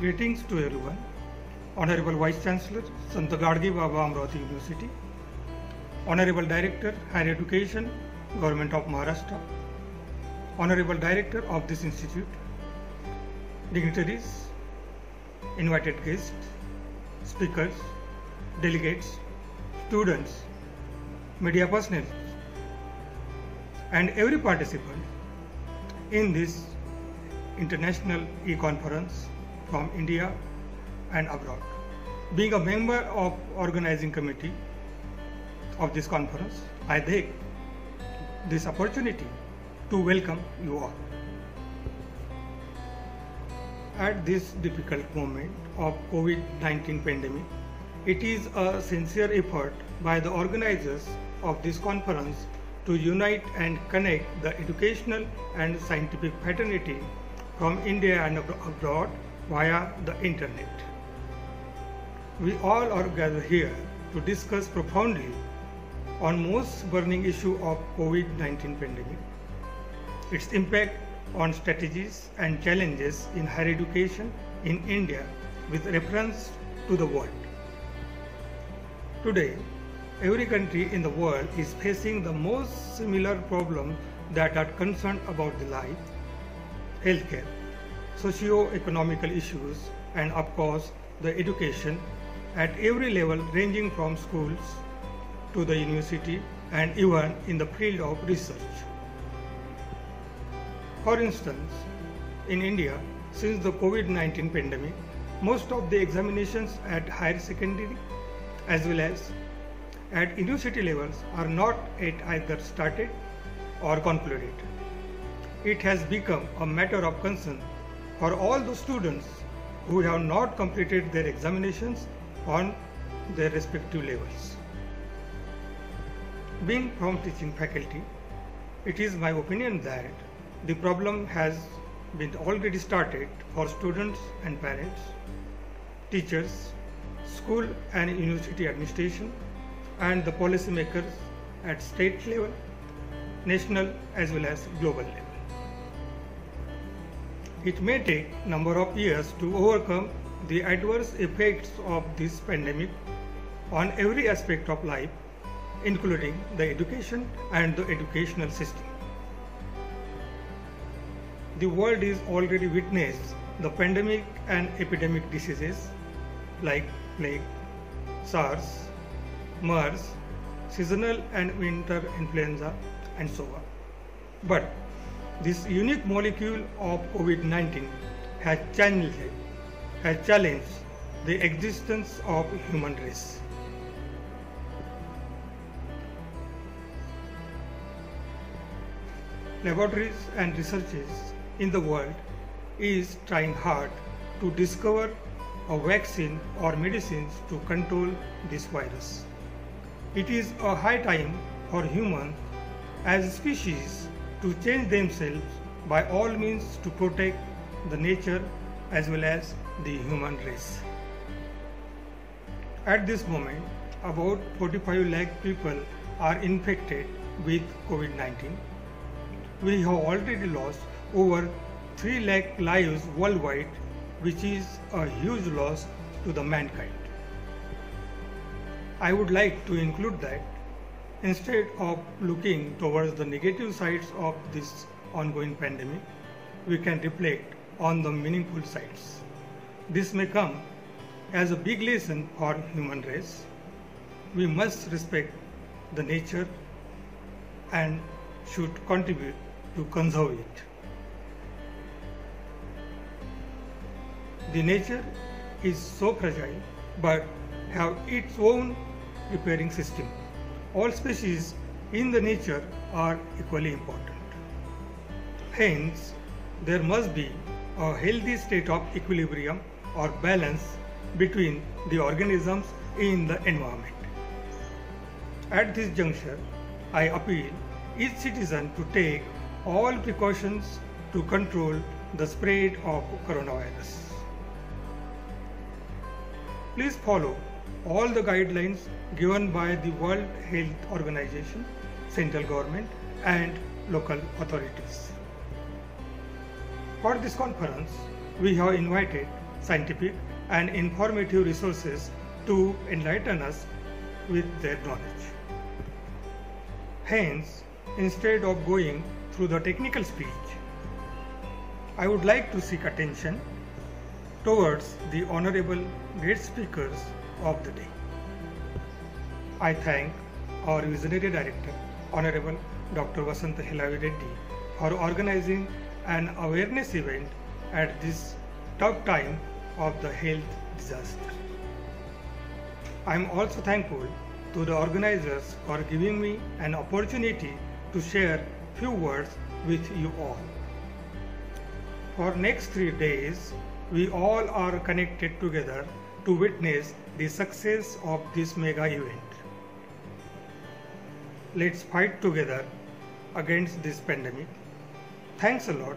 Greetings to everyone. Honorable Vice Chancellor, Sant Gadgi Baba Amravati University. Honorable Director, Higher Education, Government of Maharashtra. Honorable Director of this institute. Dignitaries, invited guests, speakers, delegates, students, media personnel, and every participant in this international e-conference from India and abroad. Being a member of organizing committee of this conference, I take this opportunity to welcome you all. At this difficult moment of COVID-19 pandemic, it is a sincere effort by the organizers of this conference to unite and connect the educational and scientific fraternity from India and abroad via the internet. We all are gathered here to discuss profoundly on most burning issue of COVID-19 pandemic, its impact on strategies and challenges in higher education in India with reference to the world. Today, every country in the world is facing the most similar problems that are concerned about the life, healthcare, socio-economical issues, and of course the education at every level ranging from schools to the university and even in the field of research. For instance, in India, since the COVID-19 pandemic, most of the examinations at higher secondary as well as at university levels are not yet either started or concluded. It has become a matter of concern for all the students who have not completed their examinations on their respective levels. Being from teaching faculty, it is my opinion that the problem has been already started for students and parents, teachers, school and university administration, and the policymakers at state level, national as well as global level. It may take number of years to overcome the adverse effects of this pandemic on every aspect of life, including the education and the educational system. The world is already witnessed the pandemic and epidemic diseases like plague, SARS, MERS, seasonal and winter influenza, and so on. But this unique molecule of COVID-19 has challenged, has challenged the existence of human race. Laboratories and researchers in the world is trying hard to discover a vaccine or medicines to control this virus. It is a high time for humans as species to change themselves by all means to protect the nature as well as the human race. At this moment, about 45 lakh people are infected with COVID-19. We have already lost over 3 lakh lives worldwide, which is a huge loss to the mankind. I would like to include that instead of looking towards the negative sides of this ongoing pandemic, we can reflect on the meaningful sides. This may come as a big lesson for human race. We must respect the nature and should contribute to conserve it. The nature is so fragile but have its own repairing system. All species in the nature are equally important. Hence, there must be a healthy state of equilibrium or balance between the organisms in the environment. At this juncture, I appeal each citizen to take all precautions to control the spread of coronavirus. Please follow all the guidelines given by the World Health Organization, central government and local authorities. For this conference, we have invited scientific, and informative resources to enlighten us with their knowledge. Hence, instead of going through the technical speech, I would like to seek attention towards the honorable guest speakers of the day. I thank our visionary director, Honorable Dr. Vasanta Hilavi Reddy, for organizing an awareness event at this tough time of the health disaster. I am also thankful to the organizers for giving me an opportunity to share few words with you all. For next 3 days, we all are connected together to witness the success of this mega event. Let's fight together against this pandemic. Thanks a lot